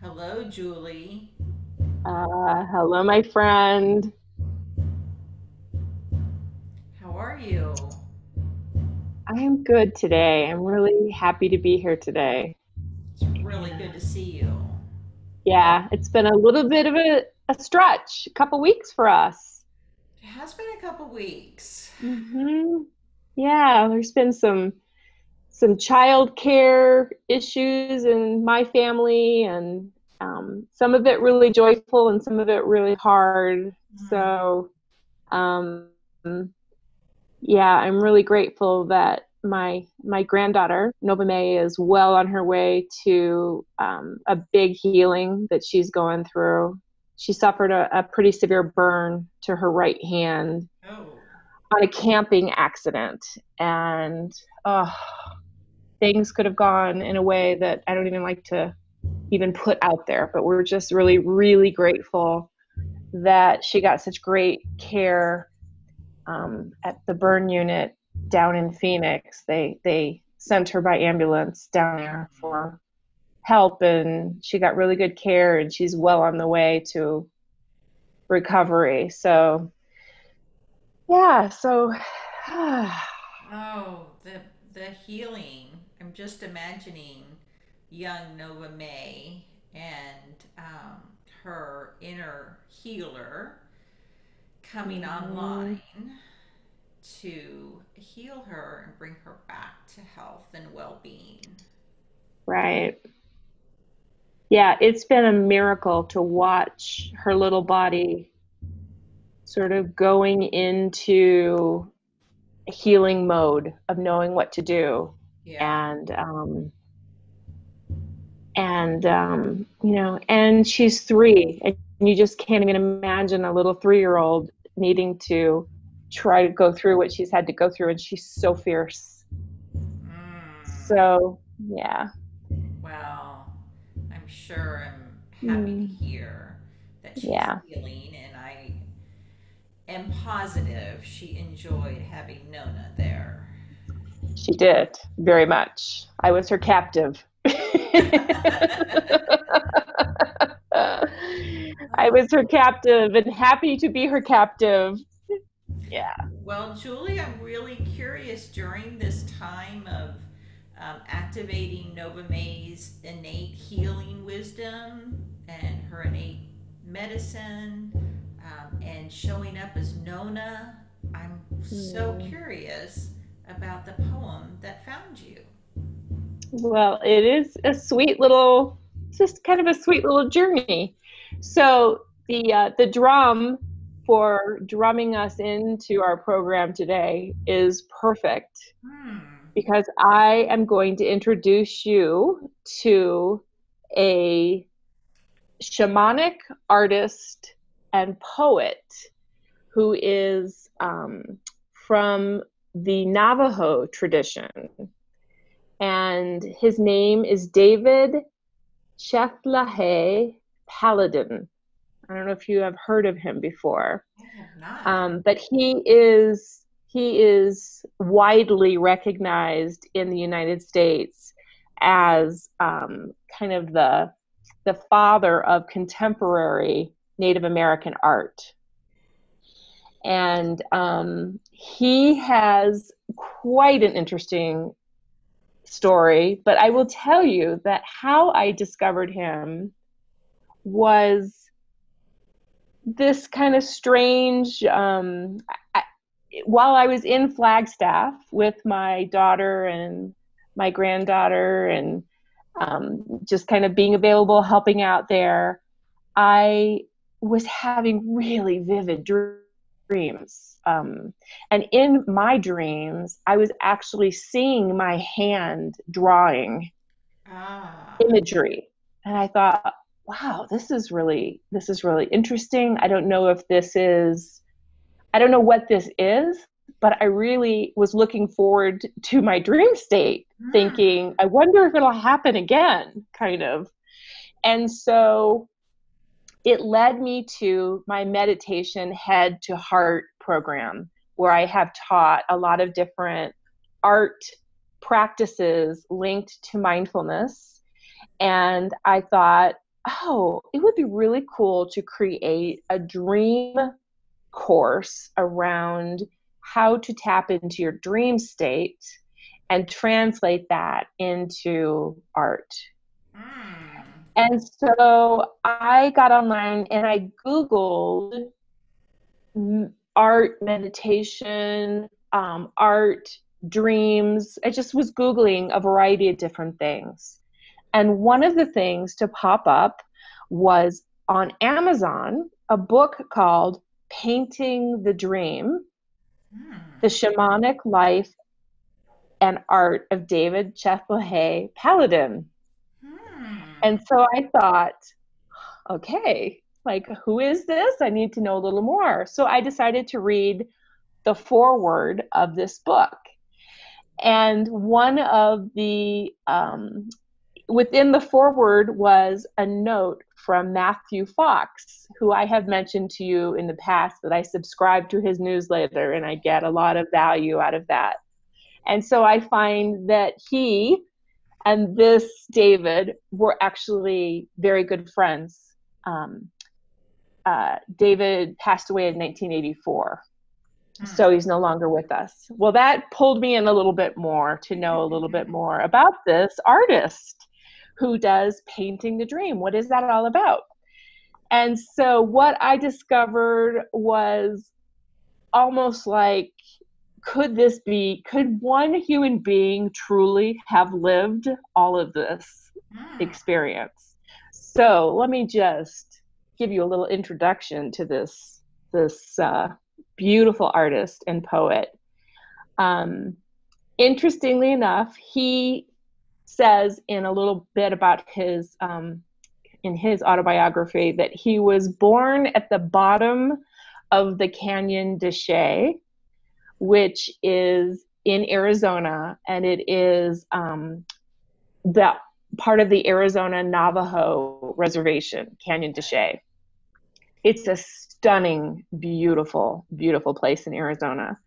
Hello, Julie. Uh, hello, my friend. How are you? I am good today. I'm really happy to be here today. It's really good to see you. Yeah, it's been a little bit of a, a stretch, a couple weeks for us. It has been a couple weeks. Mm-hmm. Yeah, there's been some some child care issues in my family, and um, some of it really joyful and some of it really hard. Mm. So, um, yeah, I'm really grateful that my my granddaughter Nova May is well on her way to um, a big healing that she's going through. She suffered a, a pretty severe burn to her right hand Oh, on a camping accident, and oh, things could have gone in a way that I don't even like to even put out there. But we're just really, really grateful that she got such great care um, at the burn unit down in Phoenix. They they sent her by ambulance down there for help, and she got really good care, and she's well on the way to recovery. So yeah, so oh, the the healing. I'm just imagining young Nova May and um, her inner healer coming Mhm. online to heal her and bring her back to health and well-being. right. Yeah, it's been a miracle to watch her little body sort of going into healing mode of knowing what to do Yeah. and um and um you know and she's three and you just can't even imagine a little three-year-old needing to try to go through what she's had to go through and she's so fierce Mm. so yeah sure I'm happy to Mm, hear that she's yeah. healing, and I am positive she enjoyed having Nona there. she did very much. I was her captive. I was her captive and happy to be her captive. Yeah. Well, Julie, I'm really curious during this time of um, activating Nova May's innate healing wisdom and her innate medicine um, and showing up as Nona. I'm so curious about the poem that found you. Well, it is a sweet little, just kind of a sweet little journey. So the uh, the drum for drumming us into our program today is perfect Hmm. Because I am going to introduce you to a shamanic artist and poet who is um, from the Navajo tradition and his name is David Chethlahe Paladin. I don't know if you have heard of him before, I have not. um, but he is he is widely recognized in the United States as um, kind of the the father of contemporary Native American art, and um, he has quite an interesting story, but I will tell you that how I discovered him was this kind of strange. Um, I, while I was in Flagstaff with my daughter and my granddaughter, and um, just kind of being available, helping out there, I was having really vivid dreams. Um, and in my dreams, I was actually seeing my hand drawing ah. imagery. And I thought, wow, this is really this is really interesting. I don't know if this is I don't know what this is, but I really was looking forward to my dream state, Hmm. thinking, I wonder if it'll happen again, kind of. And so it led me to my meditation head to heart program where I have taught a lot of different art practices linked to mindfulness. And I thought, oh, it would be really cool to create a dream course around how to tap into your dream state and translate that into art. Mm. And so I got online and I Googled art, meditation, um, art, dreams. I just was Googling a variety of different things. And one of the things to pop up was on Amazon a book called Painting the Dream hmm. The Shamanic Life and Art of David Chethlahe Paladin. Hmm. And so I thought, okay, like, who is this? I need to know a little more. So I decided to read the foreword of this book. And one of the, um, within the foreword was a note from Matthew Fox, who I have mentioned to you in the past that I subscribe to his newsletter and I get a lot of value out of that. And so I find that he and this David were actually very good friends. Um, uh, David passed away in 1984. Hmm. So he's no longer with us. Well, that pulled me in a little bit more to know a little bit more about this artist who does Painting the Dream. What is that all about? And so what I discovered was almost like could this be could one human being truly have lived all of this hmm. experience so let me just give you a little introduction to this this uh, beautiful artist and poet. Um, interestingly enough, he says in a little bit about his um, in his autobiography that he was born at the bottom of the Canyon de Chelly, which is in Arizona, and it is um, the part of the Arizona Navajo Reservation, Canyon de Chelly. It's a stunning, beautiful, beautiful place in Arizona.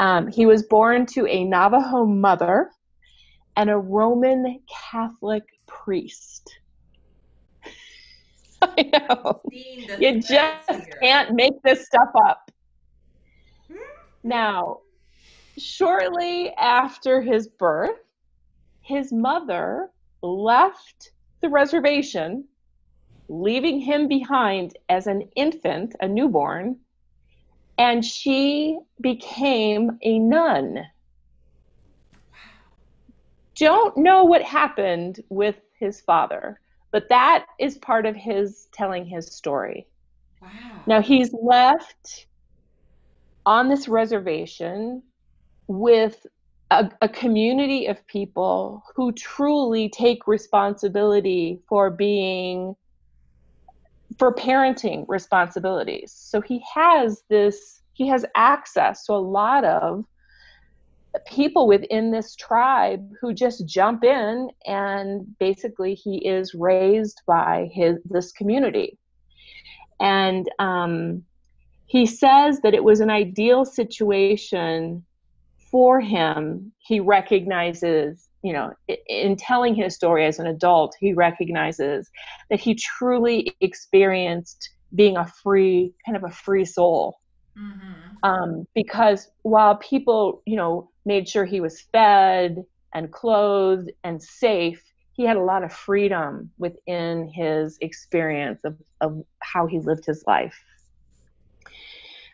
Um, he was born to a Navajo mother and a Roman Catholic priest. I know. You just can't make this stuff up. Hmm? Now, shortly after his birth, his mother left the reservation, leaving him behind as an infant, a newborn, and she became a nun. Don't know what happened with his father, but that is part of his telling his story. Wow. Now he's left on this reservation with a, a, community of people who truly take responsibility for being for parenting responsibilities so he has this he has access to a lot of people within this tribe who just jump in and basically he is raised by his this community and um, he says that it was an ideal situation for him, he recognizes, you know, in telling his story as an adult, he recognizes that he truly experienced being a free, kind of a free soul. Mm-hmm. Um, because while people, you know, made sure he was fed and clothed and safe, he had a lot of freedom within his experience of, of how he lived his life.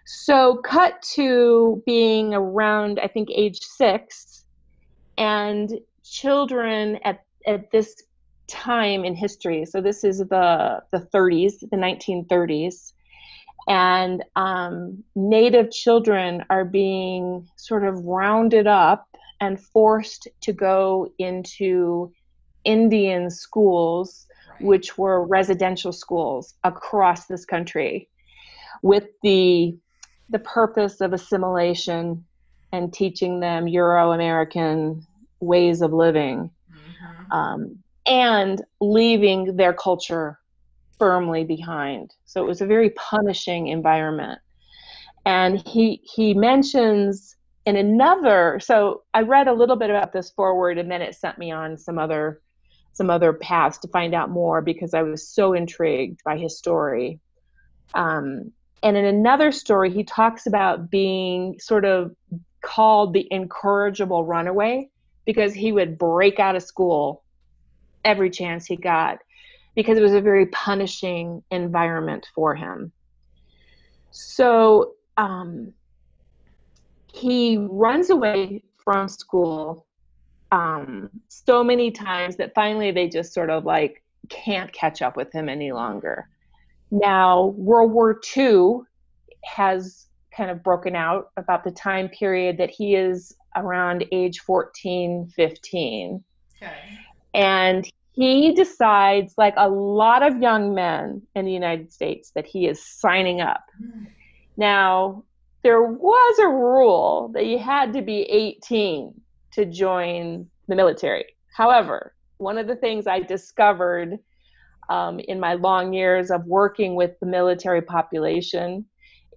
So, cut to being around, I think, age six, and children at, at this time in history. So, this is the, the 30s, the 1930s. And um, Native children are being sort of rounded up and forced to go into Indian schools, right. which were residential schools across this country, with the the purpose of assimilation and teaching them Euro American ways of living mm-hmm. um, and leaving their culture firmly behind. So it was a very punishing environment. And he he mentions in another so I read a little bit about this forward and then it sent me on some other some other paths to find out more because I was so intrigued by his story. Um, and in another story, he talks about being sort of called the incorrigible runaway because he would break out of school every chance he got because it was a very punishing environment for him. So um, he runs away from school um, so many times that finally they just sort of like can't catch up with him any longer. Now, World War II has kind of broken out about the time period that he is around age 14, 15. Okay. And he decides, like a lot of young men in the United States, that he is signing up. Now, there was a rule that you had to be 18 to join the military. However, one of the things I discovered um, in my long years of working with the military population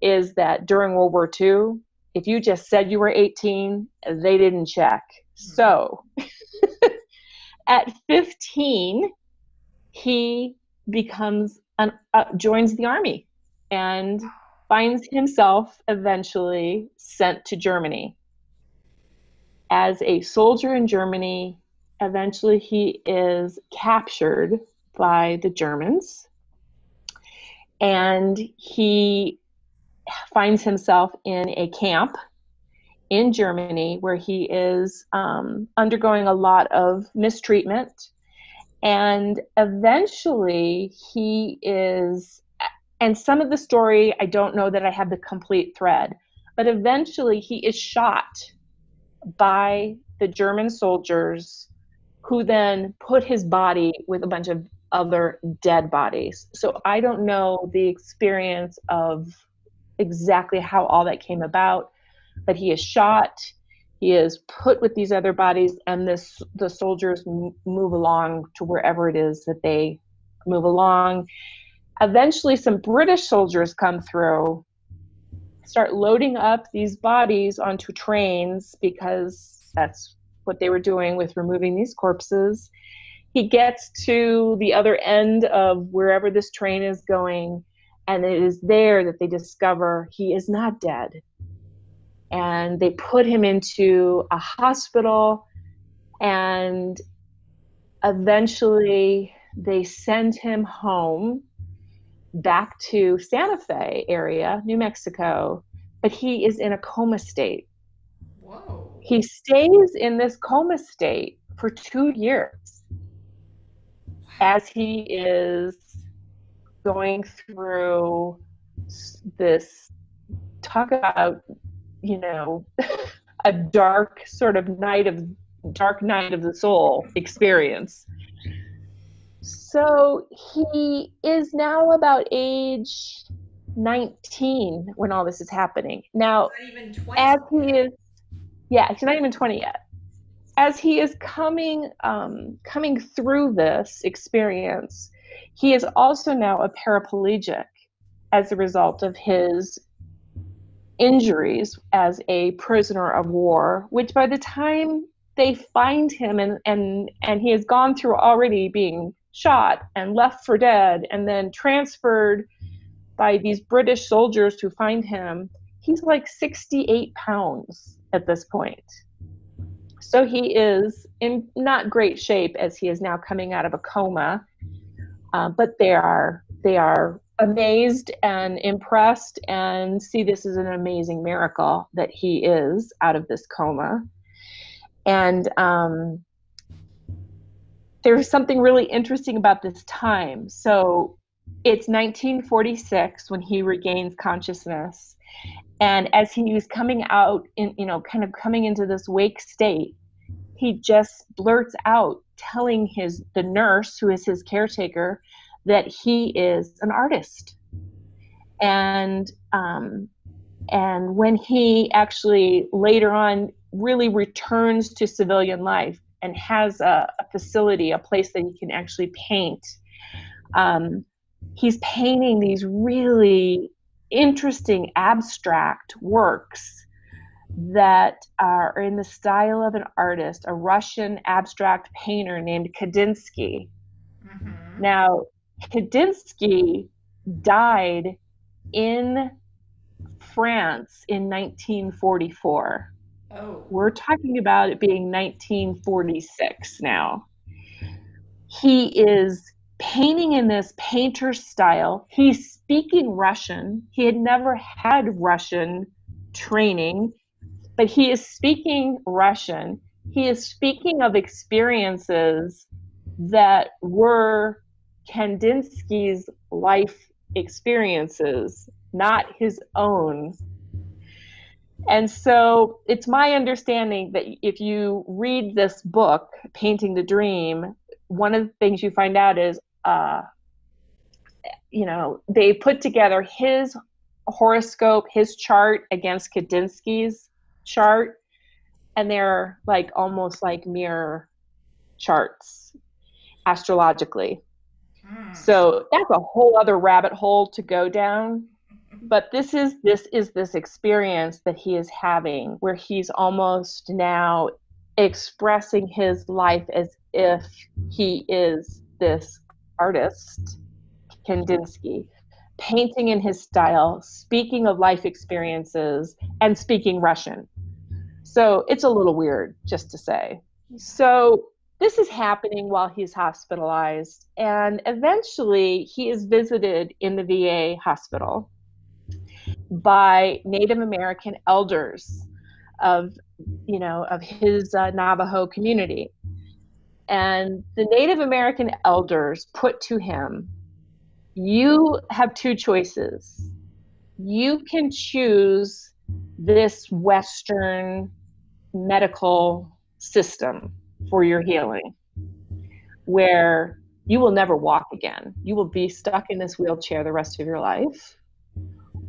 is that during World War II, if you just said you were 18, they didn't check. Mm-hmm. So at 15, he becomes an, uh, joins the army and finds himself eventually sent to Germany. As a soldier in Germany, eventually he is captured by the Germans and he finds himself in a camp in Germany where he is um, undergoing a lot of mistreatment. And eventually he is, and some of the story, I don't know that I have the complete thread, but eventually he is shot by the German soldiers who then put his body with a bunch of other dead bodies. So I don't know the experience of exactly how all that came about, but he is shot. He is put with these other bodies, and this the soldiers move along to wherever it is that they move along. Eventually, some British soldiers come through, start loading up these bodies onto trains because that's what they were doing with removing these corpses. He gets to the other end of wherever this train is going, and it is there that they discover he is not dead. And they put him into a hospital, and eventually they send him home back to Santa Fe area, New Mexico, but he is in a coma state. Whoa. He stays in this coma state for two years as he is going through this talk about you know a dark sort of night of dark night of the soul experience. So he is now about age 19 when all this is happening. Now as he is yeah he's not even 20 yet. As he is coming um, coming through this experience he is also now a paraplegic as a result of his injuries as a prisoner of war, which by the time they find him and, and, and he has gone through already being shot and left for dead and then transferred by these British soldiers to find him, he's like 68 pounds at this point. So he is in not great shape as he is now coming out of a coma uh, but they are they are amazed and impressed and see this as an amazing miracle that he is out of this coma. And um, there's something really interesting about this time. So it's 1946 when he regains consciousness. And as he was coming out in, you know, kind of coming into this wake state, he just blurts out telling his the nurse who is his caretaker that he is an artist and um, and when he actually later on really returns to civilian life and has a, a facility a place that he can actually paint um, he's painting these really interesting abstract works that are in the style of an artist, a Russian abstract painter named Kandinsky. Mm-hmm. Now, Kandinsky died in France in 1944. Oh. We're talking about it being 1946 now. He is painting in this painter style. He's speaking Russian. He had never had Russian training, but he is speaking Russian. He is speaking of experiences that were Kandinsky's life experiences, not his own. And so it's my understanding that if you read this book, Painting the Dream, one of the things you find out is, uh, you know, they put together his horoscope, his chart against Kandinsky's chart, and they're like almost like mirror charts astrologically. Mm. So that's a whole other rabbit hole to go down. But this is this is this experience that he is having where he's almost now expressing his life as if he is this artist, Kandinsky, painting in his style, speaking of life experiences, and speaking Russian. So it's a little weird, just to say. So this is happening while he's hospitalized, and eventually he is visited in the VA hospital by Native American elders of, you know, of his uh, Navajo community. And the Native American elders put to him, You have two choices. You can choose this Western medical system for your healing where you will never walk again. You will be stuck in this wheelchair the rest of your life.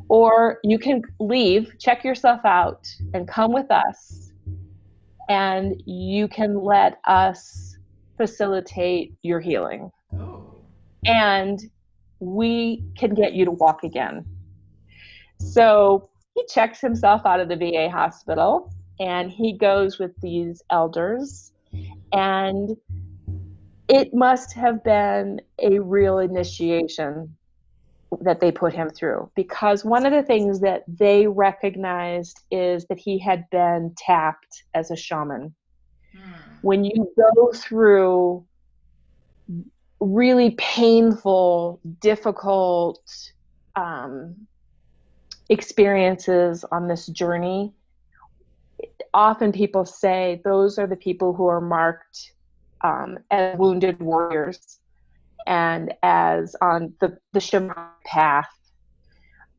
Or you can leave, check yourself out, and come with us, and you can let us facilitate your healing. Oh. And we can get you to walk again. So he checks himself out of the VA hospital and he goes with these elders and it must have been a real initiation that they put him through because one of the things that they recognized is that he had been tapped as a shaman. Mm. When you go through really painful, difficult um, experiences on this journey, often people say those are the people who are marked um, as wounded warriors and as on the, the shaman path.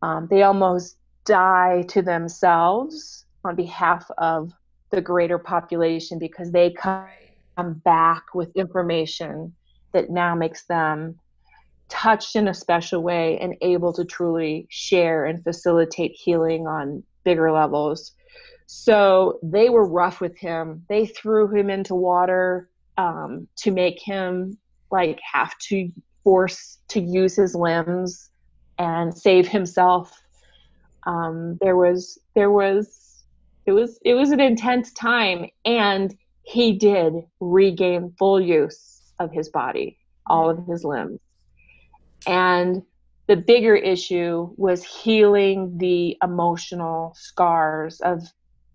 Um, they almost die to themselves on behalf of the greater population because they come back with information that now makes them touched in a special way and able to truly share and facilitate healing on bigger levels so they were rough with him. They threw him into water um, to make him like have to force to use his limbs and save himself. Um, there was there was it was it was an intense time, and he did regain full use of his body, all of his limbs, and the bigger issue was healing the emotional scars of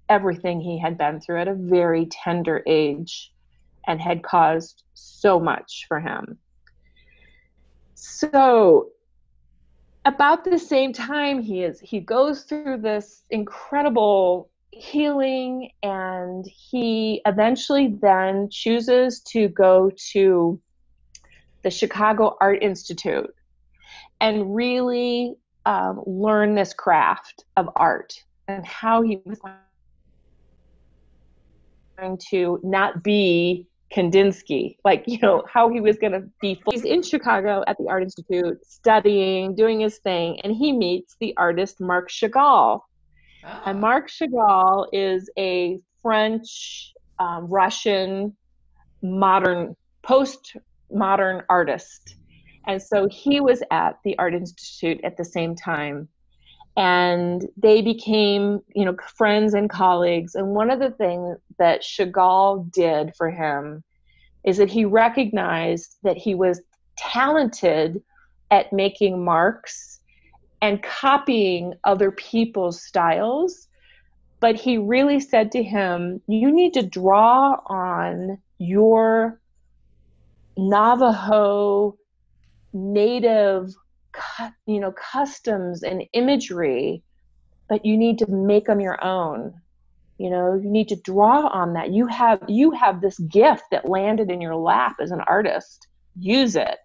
everything he had been through at a very tender age and had caused so much for him. So about the same time he is he goes through this incredible healing and he eventually then chooses to go to the Chicago Art Institute and really um, learn this craft of art and how he was going to not be Kandinsky, like, you know, how he was going to be. He's in Chicago at the Art Institute studying, doing his thing, and he meets the artist Marc Chagall. Oh. And Marc Chagall is a French, um, Russian, modern, post modern artist. And so he was at the Art Institute at the same time. And they became, you know, friends and colleagues. And one of the things that Chagall did for him is that he recognized that he was talented at making marks and copying other people's styles. But he really said to him, You need to draw on your Navajo native you know customs and imagery but you need to make them your own. You know you need to draw on that. You have you have this gift that landed in your lap as an artist. Use it.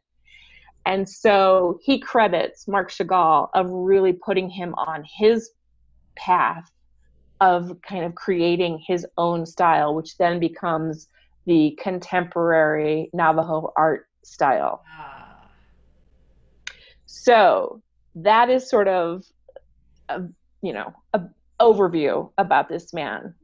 And so he credits Marc Chagall of really putting him on his path of kind of creating his own style which then becomes the contemporary navajo art style. Ah. So that is sort of a, you know a overview about this man